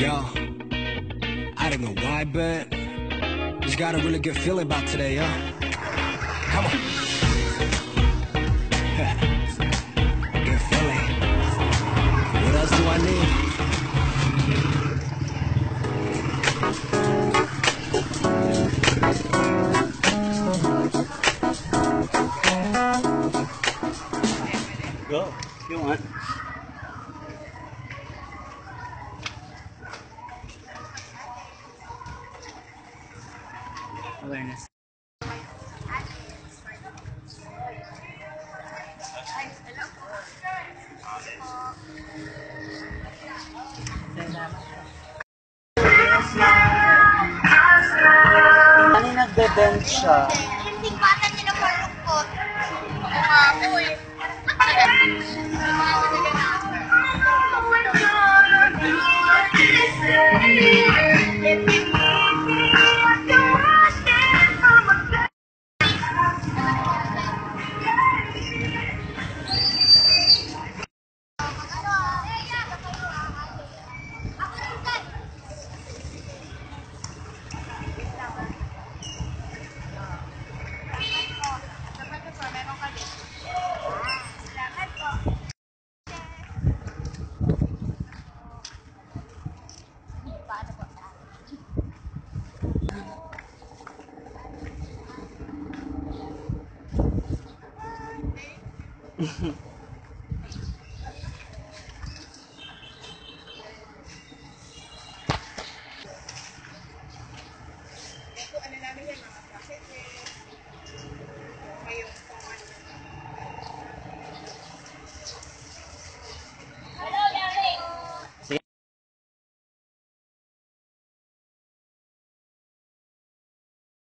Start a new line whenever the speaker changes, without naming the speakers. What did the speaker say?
Yo, I don't know why, but just got a really good feeling about today, yo. Come on. good feeling. What else do I need?
Go, you want. Awareness. Ano nagbe-bend siya?
Mm-hmm.